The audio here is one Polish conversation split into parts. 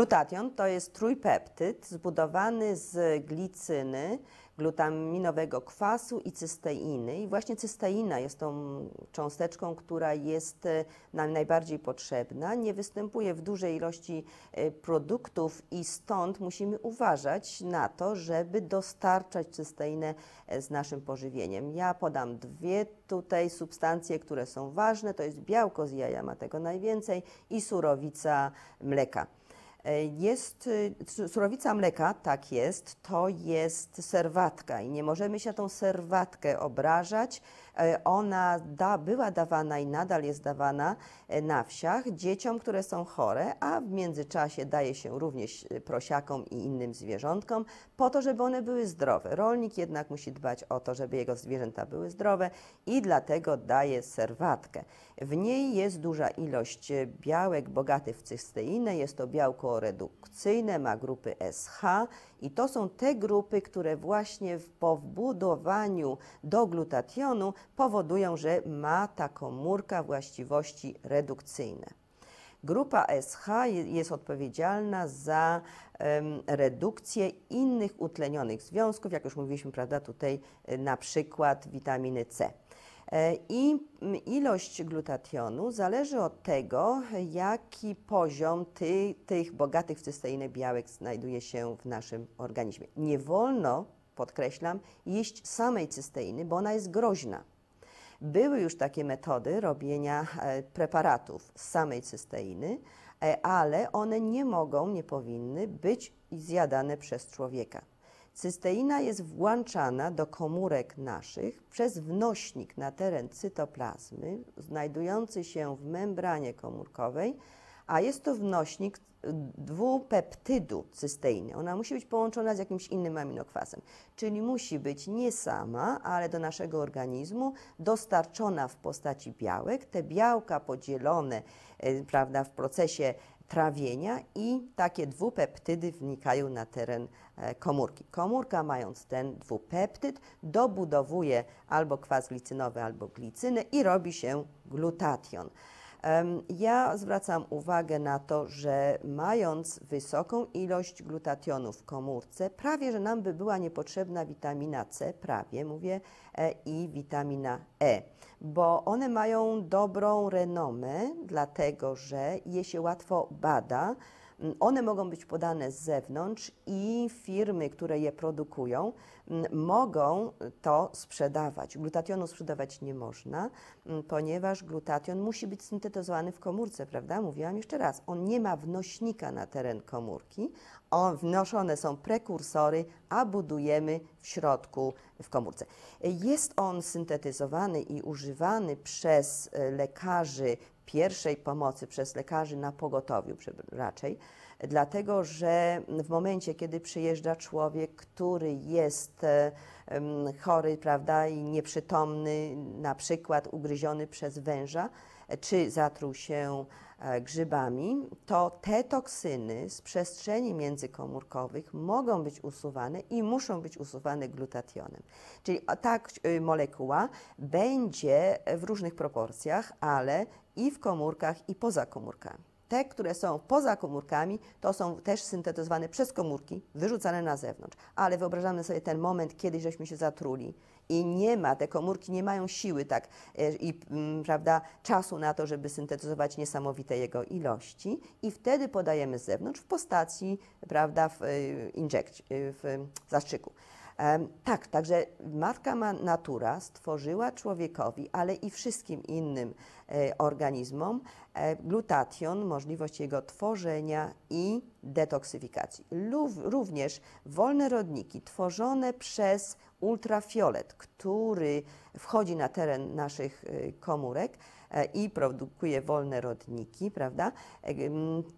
Glutation to jest trójpeptyd zbudowany z glicyny, glutaminowego kwasu i cysteiny. I właśnie cysteina jest tą cząsteczką, która jest e, nam najbardziej potrzebna. Nie występuje w dużej ilości e, produktów i stąd musimy uważać na to, żeby dostarczać cysteinę e, z naszym pożywieniem. Ja podam dwie tutaj substancje, które są ważne. To jest białko z jaja, ma tego najwięcej i surowica mleka. E, jest y, surowica mleka, tak jest, to jest serwatka i nie możemy się tą serwatkę obrażać. E, ona da, była dawana i nadal jest dawana e, na wsiach dzieciom, które są chore, a w międzyczasie daje się również prosiakom i innym zwierzątkom po to, żeby one były zdrowe. Rolnik jednak musi dbać o to, żeby jego zwierzęta były zdrowe i dlatego daje serwatkę. W niej jest duża ilość białek bogatych w cysteinę, jest to białko redukcyjne, ma grupy SH i to są te grupy, które właśnie po wbudowaniu do glutationu powodują, że ma ta komórka właściwości redukcyjne. Grupa SH jest odpowiedzialna za redukcję innych utlenionych związków, jak już mówiliśmy, prawda, tutaj y, na przykład witaminy C. E, I ilość glutationu zależy od tego, jaki poziom ty, tych bogatych w cysteinę białek znajduje się w naszym organizmie. Nie wolno, podkreślam, jeść samej cysteiny, bo ona jest groźna. Były już takie metody robienia e, preparatów z samej cysteiny, e, ale one nie mogą, nie powinny być zjadane przez człowieka. Cysteina jest włączana do komórek naszych przez wnośnik na teren cytoplazmy, znajdujący się w membranie komórkowej, a jest to wnośnik dwupeptydu cysteiny. Ona musi być połączona z jakimś innym aminokwasem, czyli musi być nie sama, ale do naszego organizmu dostarczona w postaci białek. Te białka podzielone e, prawda, w procesie trawienia i takie dwupeptydy wnikają na teren e, komórki. Komórka mając ten dwupeptyd dobudowuje albo kwas glicynowy, albo glicynę i robi się glutation. Ja zwracam uwagę na to, że mając wysoką ilość glutationu w komórce, prawie że nam by była niepotrzebna witamina C, prawie mówię, e, i witamina E, bo one mają dobrą renomę, dlatego że je się łatwo bada. One mogą być podane z zewnątrz i firmy, które je produkują, mm, mogą to sprzedawać. Glutationu sprzedawać nie można, mm, ponieważ glutation musi być syntetyzowany w komórce, prawda? Mówiłam jeszcze raz, on nie ma wnośnika na teren komórki, on, wnoszone są prekursory, a budujemy w środku w komórce. Jest on syntetyzowany i używany przez e, lekarzy pierwszej pomocy przez lekarzy na pogotowiu raczej, dlatego że w momencie, kiedy przyjeżdża człowiek, który jest chory, prawda, i nieprzytomny, na przykład ugryziony przez węża, czy zatruł się e, grzybami, to te toksyny z przestrzeni międzykomórkowych mogą być usuwane i muszą być usuwane glutationem. Czyli ta y, molekuła będzie w różnych proporcjach, ale i w komórkach, i poza komórkami. Te, które są poza komórkami, to są też syntetyzowane przez komórki, wyrzucane na zewnątrz. Ale wyobrażamy sobie ten moment, kiedy żeśmy się zatruli i nie ma, te komórki nie mają siły tak e, i mm, prawda, czasu na to, żeby syntetyzować niesamowite jego ilości i wtedy podajemy z zewnątrz w postaci, prawda, w, e, injekcji, e, w zastrzyku. Tak, także matka natura stworzyła człowiekowi, ale i wszystkim innym e, organizmom e, glutation, możliwość jego tworzenia i detoksyfikacji. Również wolne rodniki tworzone przez ultrafiolet, który wchodzi na teren naszych e, komórek i produkuje wolne rodniki, prawda,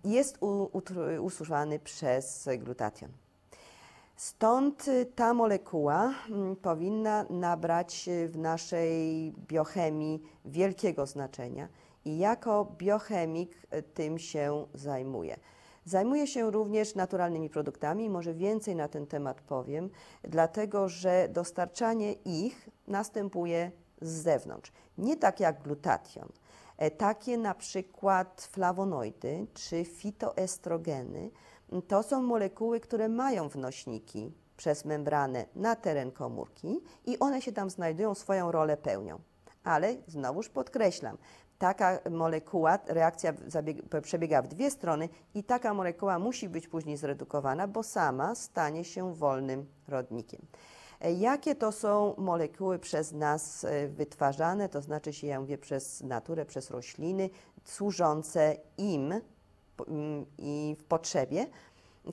jest usuwany przez glutation. Stąd ta molekuła mm, powinna nabrać y, w naszej biochemii wielkiego znaczenia i jako biochemik y, tym się zajmuję. Zajmuję się również naturalnymi produktami, może więcej na ten temat powiem, dlatego że dostarczanie ich następuje z zewnątrz. Nie tak jak glutation. E, takie na przykład flawonoidy czy fitoestrogeny to są molekuły, które mają wnośniki przez membranę na teren komórki i one się tam znajdują, swoją rolę pełnią. Ale znowuż podkreślam, taka molekuła, reakcja przebiega w dwie strony i taka molekuła musi być później zredukowana, bo sama stanie się wolnym rodnikiem. E, jakie to są molekuły przez nas e, wytwarzane, to znaczy się, ja mówię, przez naturę, przez rośliny, służące im i w potrzebie.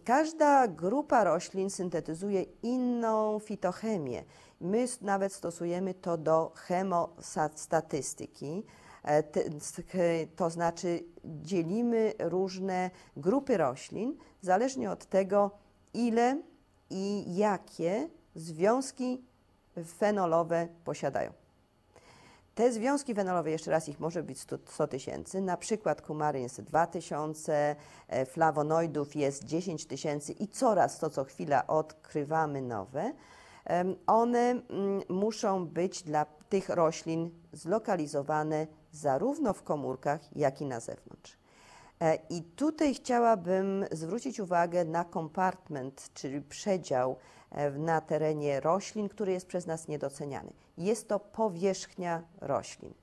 Każda grupa roślin syntetyzuje inną fitochemię. My nawet stosujemy to do chemostatystyki. E, to znaczy dzielimy różne grupy roślin zależnie od tego, ile i jakie związki fenolowe posiadają. Te związki fenolowe, jeszcze raz ich może być 100 tysięcy, na przykład kumaryn jest 2000, e, flawonoidów jest 10 tysięcy i coraz to co chwila odkrywamy nowe. One mm, muszą być dla tych roślin zlokalizowane zarówno w komórkach, jak i na zewnątrz. E, I tutaj chciałabym zwrócić uwagę na kompartment, czyli przedział na terenie roślin, który jest przez nas niedoceniany. Jest to powierzchnia roślin.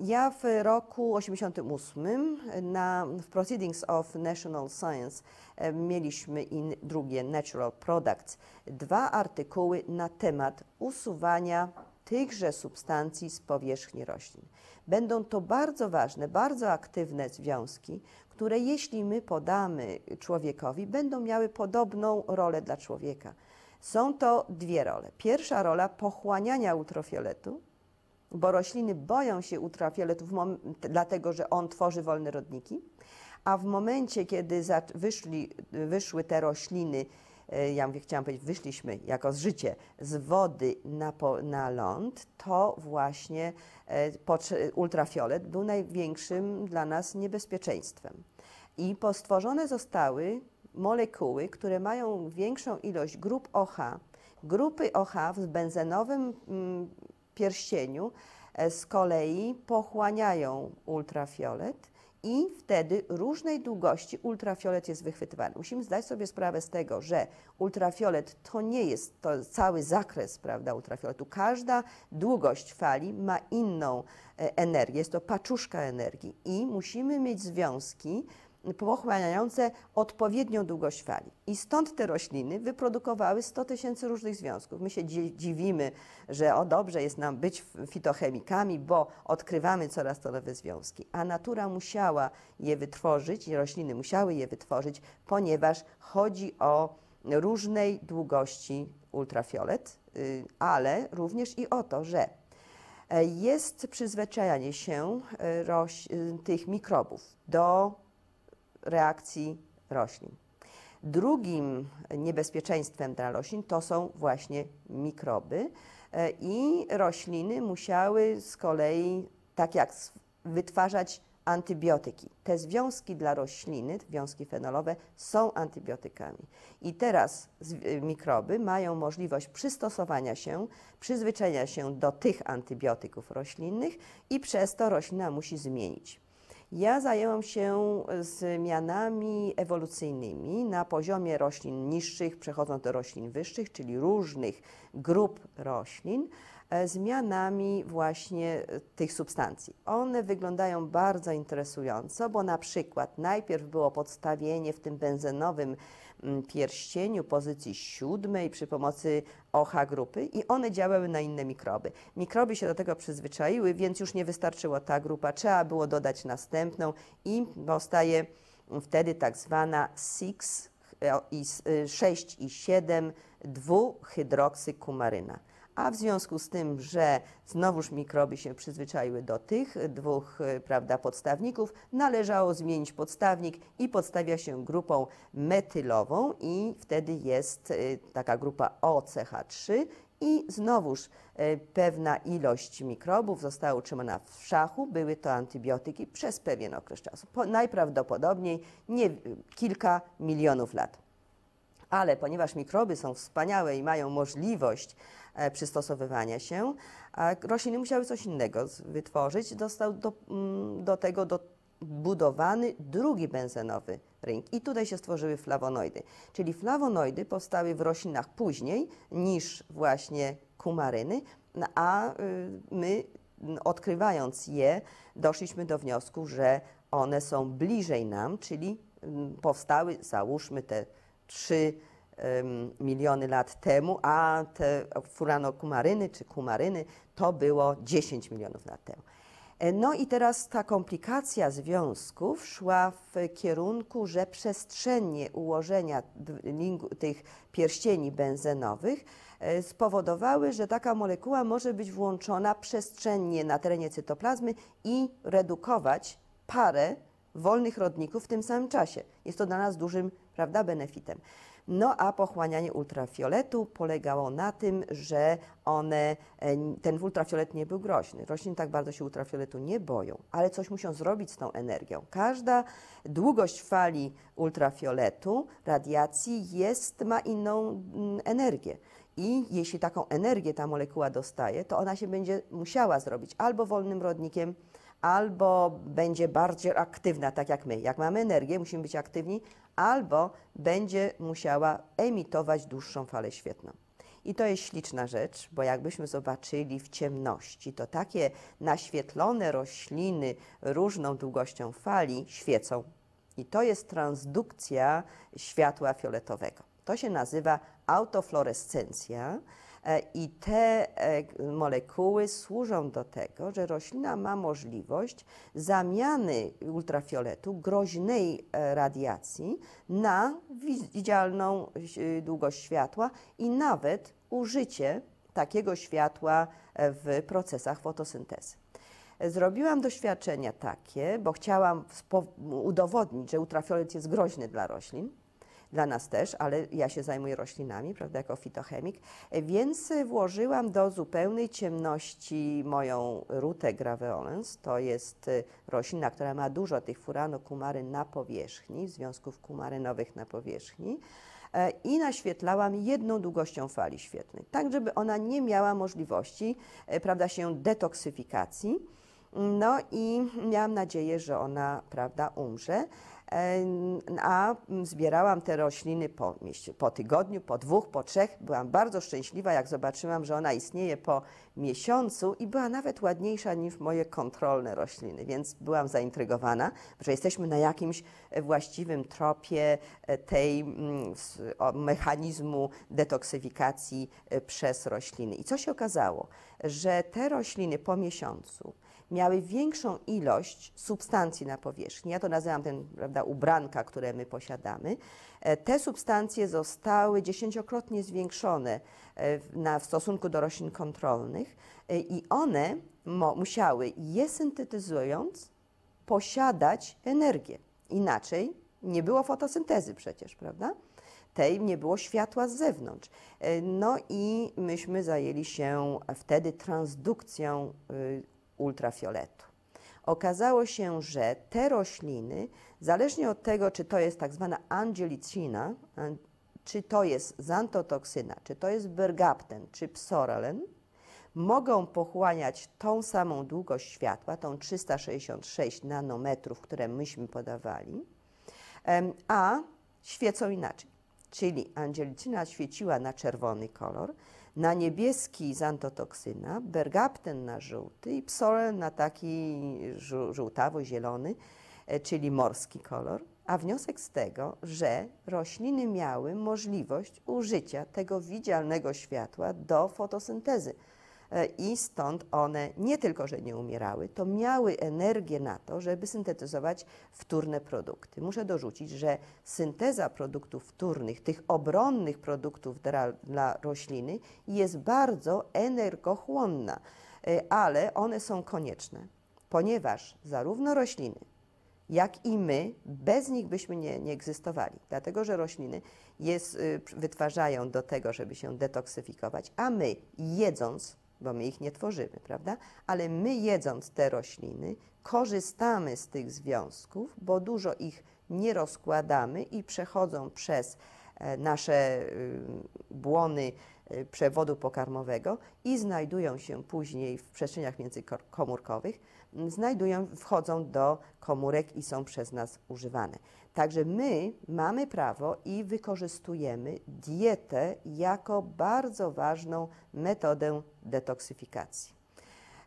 Ja w roku 88 na, w Proceedings of National Science e, mieliśmy in, drugie Natural Products, dwa artykuły na temat usuwania tychże substancji z powierzchni roślin. Będą to bardzo ważne, bardzo aktywne związki, które jeśli my podamy człowiekowi, będą miały podobną rolę dla człowieka. Są to dwie role. Pierwsza rola pochłaniania ultrafioletu, bo rośliny boją się ultrafioletu, dlatego że on tworzy wolne rodniki, a w momencie, kiedy wyszli, wyszły te rośliny ja mówię, chciałam powiedzieć, wyszliśmy jako z życie z wody na, po, na ląd, to właśnie e, ultrafiolet był największym dla nas niebezpieczeństwem. I postworzone zostały molekuły, które mają większą ilość grup OH. Grupy OH w benzenowym mm, pierścieniu e, z kolei pochłaniają ultrafiolet i wtedy różnej długości ultrafiolet jest wychwytywany. Musimy zdać sobie sprawę z tego, że ultrafiolet to nie jest to cały zakres prawda, ultrafioletu. Każda długość fali ma inną e, energię, jest to paczuszka energii i musimy mieć związki pochłaniające odpowiednią długość fali. I stąd te rośliny wyprodukowały 100 tysięcy różnych związków. My się dziwimy, że o dobrze jest nam być fitochemikami, bo odkrywamy coraz to nowe związki. A natura musiała je wytworzyć, rośliny musiały je wytworzyć, ponieważ chodzi o różnej długości ultrafiolet, y, ale również i o to, że e, jest przyzwyczajanie się e, tych mikrobów do reakcji roślin. Drugim niebezpieczeństwem dla roślin to są właśnie mikroby e, i rośliny musiały z kolei, tak jak wytwarzać antybiotyki. Te związki dla rośliny, związki fenolowe, są antybiotykami. I teraz e, mikroby mają możliwość przystosowania się, przyzwyczajenia się do tych antybiotyków roślinnych i przez to roślina musi zmienić. Ja zajęłam się zmianami ewolucyjnymi na poziomie roślin niższych, przechodząc do roślin wyższych, czyli różnych grup roślin, e, zmianami właśnie tych substancji. One wyglądają bardzo interesująco, bo na przykład najpierw było podstawienie w tym benzenowym pierścieniu pozycji siódmej przy pomocy OH grupy i one działały na inne mikroby. Mikroby się do tego przyzwyczaiły, więc już nie wystarczyło ta grupa, trzeba było dodać następną i powstaje wtedy tak zwana 6 i 7 dwuhydroksykumaryna a w związku z tym, że znowuż mikroby się przyzwyczaiły do tych dwóch y, prawda, podstawników, należało zmienić podstawnik i podstawia się grupą metylową i wtedy jest y, taka grupa OCH3 i znowuż y, pewna ilość mikrobów została utrzymana w szachu, były to antybiotyki przez pewien okres czasu, najprawdopodobniej nie kilka milionów lat. Ale ponieważ mikroby są wspaniałe i mają możliwość przystosowywania się, a rośliny musiały coś innego wytworzyć, został do, mm, do tego dobudowany drugi benzenowy ring. I tutaj się stworzyły flawonoidy. Czyli flawonoidy powstały w roślinach później niż właśnie kumaryny, no, a y, my odkrywając je, doszliśmy do wniosku, że one są bliżej nam, czyli mm, powstały, załóżmy te 3 em, miliony lat temu, a te furanokumaryny czy kumaryny to było 10 milionów lat temu. E, No i teraz ta komplikacja związków szła w kierunku, że przestrzennie ułożenia tych pierścieni benzenowych e, spowodowały, że taka molekuła może być włączona przestrzennie na terenie cytoplazmy i redukować parę wolnych rodników w tym samym czasie. Jest to dla nas dużym prawda, benefitem. No a pochłanianie ultrafioletu polegało na tym, że one, e, ten ultrafiolet nie był groźny. Rośliny tak bardzo się ultrafioletu nie boją, ale coś muszą zrobić z tą energią. Każda długość fali ultrafioletu, radiacji jest, ma inną mm, energię. I jeśli taką energię ta molekuła dostaje, to ona się będzie musiała zrobić albo wolnym rodnikiem, albo będzie bardziej aktywna, tak jak my. Jak mamy energię, musimy być aktywni, albo będzie musiała emitować dłuższą falę świetną. I to jest śliczna rzecz, bo jakbyśmy zobaczyli w ciemności, to takie naświetlone rośliny różną długością fali świecą. I to jest transdukcja światła fioletowego. To się nazywa autofluorescencja. E, I te e, molekuły służą do tego, że roślina ma możliwość zamiany ultrafioletu, groźnej e, radiacji, na widzialną długość światła i nawet użycie takiego światła w procesach fotosyntezy. Zrobiłam doświadczenia takie, bo chciałam udowodnić, że ultrafiolet jest groźny dla roślin, dla nas też, ale ja się zajmuję roślinami, prawda, jako fitochemik, więc włożyłam do zupełnej ciemności moją rutę graveolens. To jest e, roślina, która ma dużo tych furanokumaryn na powierzchni, związków kumarynowych na powierzchni e, i naświetlałam jedną długością fali świetlnej, tak żeby ona nie miała możliwości, e, prawda, się detoksyfikacji. No i miałam nadzieję, że ona, prawda, umrze. A zbierałam te rośliny po, po tygodniu, po dwóch, po trzech. Byłam bardzo szczęśliwa, jak zobaczyłam, że ona istnieje po miesiącu i była nawet ładniejsza niż moje kontrolne rośliny, więc byłam zaintrygowana, że jesteśmy na jakimś właściwym tropie e, tej mm, mechanizmu detoksyfikacji e, przez rośliny. I co się okazało? Że te rośliny po miesiącu miały większą ilość substancji na powierzchni. Ja to nazywam ten, prawda, ubranka, które my posiadamy. E, Te substancje zostały dziesięciokrotnie zwiększone e, w- stosunku do roślin kontrolnych e, i one musiały, je syntetyzując, posiadać energię. Inaczej nie było fotosyntezy przecież, prawda? Tej nie było światła z zewnątrz. No i myśmy zajęli się wtedy transdukcją y, ultrafioletu. Okazało się, że te rośliny, zależnie od tego, czy to jest tak zwana angelicina, an- czy to jest zantotoksyna, czy to jest bergapten, czy psoralen, mogą pochłaniać tą samą długość światła, tą 366 nanometrów, które myśmy podawali, a świecą inaczej. Czyli angelicyna świeciła na czerwony kolor, na niebieski zantotoksyna, bergapten na żółty i psorel na taki żół- żółtawo-zielony, e, czyli morski kolor. A wniosek z tego, że rośliny miały możliwość użycia tego widzialnego światła do fotosyntezy. E, I stąd one nie tylko, że nie umierały, to miały energię na to, żeby syntetyzować wtórne produkty. Muszę dorzucić, że synteza produktów wtórnych, tych obronnych produktów dla, dla rośliny jest bardzo energochłonna, e, ale one są konieczne, ponieważ zarówno rośliny, jak i my, bez nich byśmy nie, nie egzystowali. Dlatego, że rośliny jest, y, wytwarzają do tego, żeby się detoksyfikować, a my jedząc, bo my ich nie tworzymy, prawda? Ale my jedząc te rośliny, korzystamy z tych związków, bo dużo ich nie rozkładamy i przechodzą przez e, nasze y, błony y, przewodu pokarmowego i znajdują się później w przestrzeniach międzykomórkowych, znajdują, wchodzą do komórek i są przez nas używane. Także my mamy prawo i wykorzystujemy dietę jako bardzo ważną metodę detoksyfikacji.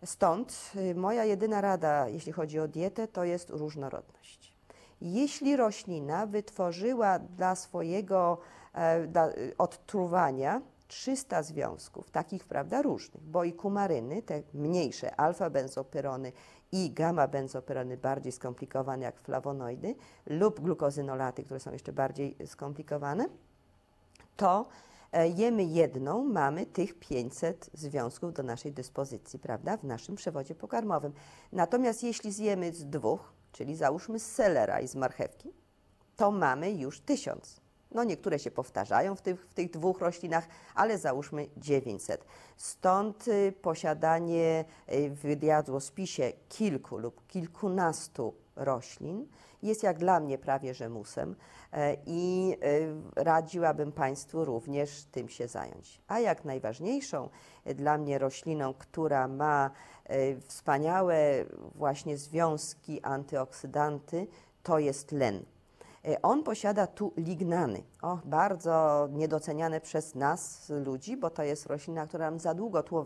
Stąd y, moja jedyna rada, jeśli chodzi o dietę, to jest różnorodność. Jeśli roślina wytworzyła dla swojego e, dla, y, odtruwania 300 związków, takich prawda różnych, bo i kumaryny, te mniejsze alfa-benzopyrony i gamma-benzopyrony bardziej skomplikowane jak flawonoidy lub glukozynolaty, które są jeszcze bardziej skomplikowane, to e, jemy jedną, mamy tych 500 związków do naszej dyspozycji, prawda, w naszym przewodzie pokarmowym. Natomiast jeśli zjemy z dwóch, czyli załóżmy z selera i z marchewki, to mamy już 1000. No niektóre się powtarzają w tych, w tych dwóch roślinach, ale załóżmy 900. Stąd y, posiadanie y, w jadłospisie kilku lub kilkunastu roślin jest jak dla mnie prawie że musem e, i y, radziłabym Państwu również tym się zająć. A jak najważniejszą dla mnie rośliną, która ma wspaniałe właśnie związki antyoksydanty, to jest len. E, On posiada tu lignany, o, bardzo niedoceniane przez nas, ludzi, bo to jest roślina, która nam za długo to,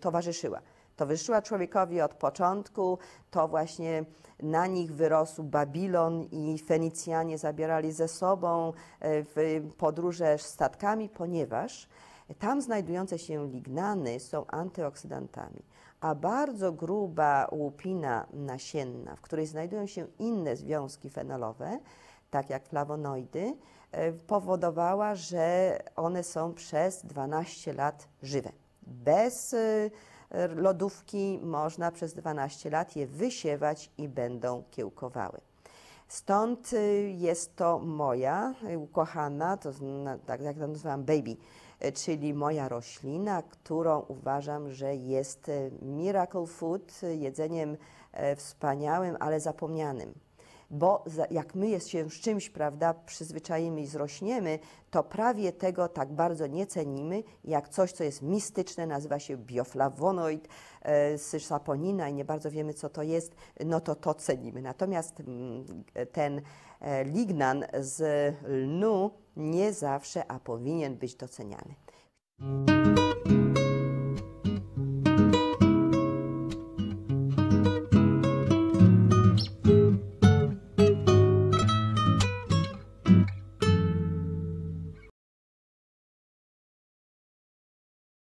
towarzyszyła. Towarzyszyła człowiekowi od początku, to właśnie na nich wyrosł Babilon i Fenicjanie zabierali ze sobą e, w podróże statkami, ponieważ tam znajdujące się lignany są antyoksydantami, a bardzo gruba łupina nasienna, w której znajdują się inne związki fenolowe, tak jak flawonoidy, e, powodowała, że one są przez 12 lat żywe. Bez e, lodówki można przez 12 lat je wysiewać i będą kiełkowały. Stąd y, jest to moja ukochana, to tak jak to nazywam baby, czyli moja roślina, którą uważam, że jest miracle food, jedzeniem e, wspaniałym, ale zapomnianym. Bo jak my się z czymś, prawda, przyzwyczajimy i zrośniemy, to prawie tego tak bardzo nie cenimy, jak coś, co jest mistyczne, nazywa się bioflawonoid, e, saponina i nie bardzo wiemy, co to jest, no to to cenimy. Natomiast mm, ten e, lignan z lnu nie zawsze, a powinien być doceniany.